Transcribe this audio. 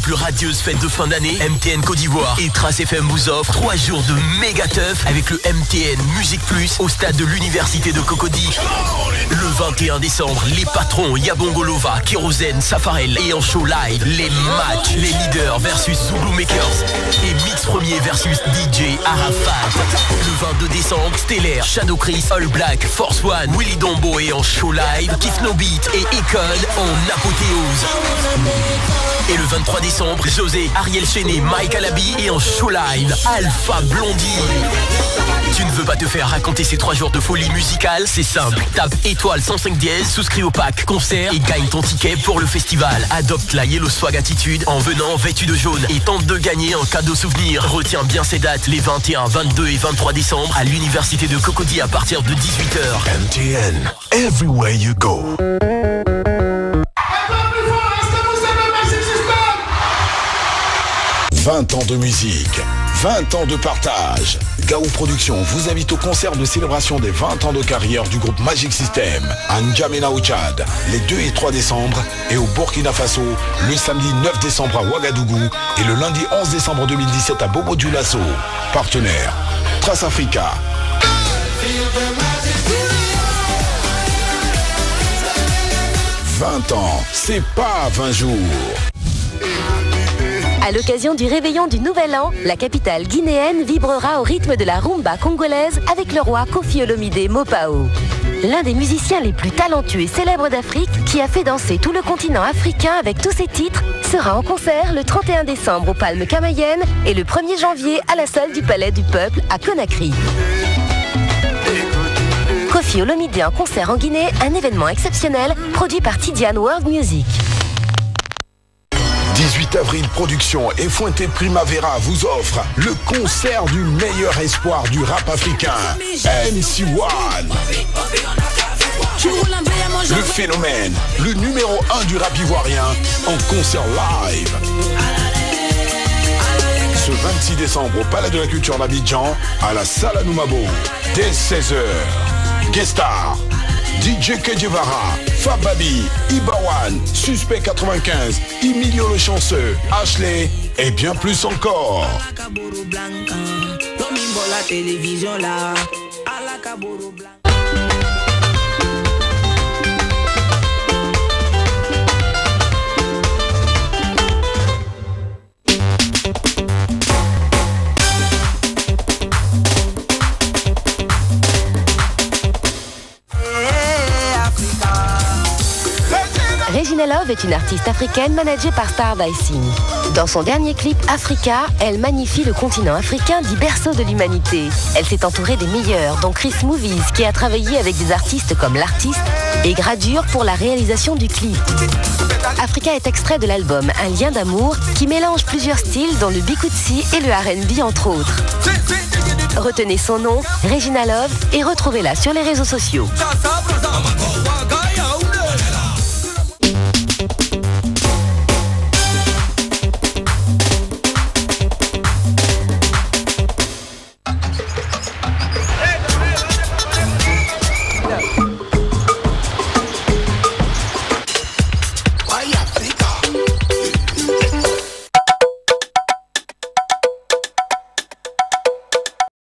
plus radieuse fête de fin d'année, MTN Côte d'Ivoire et Trace FM vous offre 3 jours de méga teuf avec le MTN Musique Plus au stade de l'Université de Cocody. Le 21 décembre, les patrons Yabongolova, Kérosène, Safarel et en show live, les matchs, les leaders versus Zulu Makers et Mix Premier versus DJ Arafat. Le 22 décembre, Stellaire, Shadow Chris, All Black, Force One, Willy Dombo et en show live, Kiff No Beat et Econ en apothéose. Et le 23 décembre, José, Ariel Chenet, Mike Alabi et en show live, Alpha Blondie. Tu ne veux pas te faire raconter ces trois jours de folie musicale? C'est simple. Tape étoile 105 dièse, souscris au pack concert et gagne ton ticket pour le festival. Adopte la Yellow Swag Attitude en venant vêtu de jaune et tente de gagner un cadeau souvenir. Retiens bien ces dates les 21, 22 et 23 décembre à l'université de Cocody à partir de 18h. MTN, everywhere you go. 20 ans de musique, 20 ans de partage. Gao Productions vous invite au concert de célébration des 20 ans de carrière du groupe Magic System à N'Djamena au les 2 et 3 décembre, et au Burkina Faso, le samedi 9 décembre à Ouagadougou et le lundi 11 décembre 2017 à Bobo Dioulasso. Partenaire, Trace Africa. 20 ans, c'est pas 20 jours. À l'occasion du réveillon du Nouvel An, la capitale guinéenne vibrera au rythme de la rumba congolaise avec le roi Kofi Olomide Mopao. L'un des musiciens les plus talentueux et célèbres d'Afrique, qui a fait danser tout le continent africain avec tous ses titres, sera en concert le 31 décembre au Palmes Camayennes et le 1er janvier à la salle du Palais du Peuple à Conakry. Kofi Olomide en concert en Guinée, un événement exceptionnel produit par Tidiane World Music. 18 avril Production et Fuente Primavera vous offre le concert du meilleur espoir du rap africain, MC1. Le phénomène, le numéro 1 du rap ivoirien en concert live. Ce 26 décembre au Palais de la Culture d'Abidjan, à la Salle Anoumabo, dès 16h. Guest star, DJ Kedjevara, Fababi, Ibawan, Suspect 95, Emilio le chanceux, Ashley et bien plus encore. Regina Love est une artiste africaine managée par Star Dicing. Dans son dernier clip Africa, elle magnifie le continent africain dit berceau de l'humanité. Elle s'est entourée des meilleurs, dont Chris Movies, qui a travaillé avec des artistes comme l'artiste et Gradure pour la réalisation du clip. Africa est extrait de l'album Un lien d'amour qui mélange plusieurs styles dont le bikutsi et le R&B entre autres. Retenez son nom, Regina Love, et retrouvez-la sur les réseaux sociaux.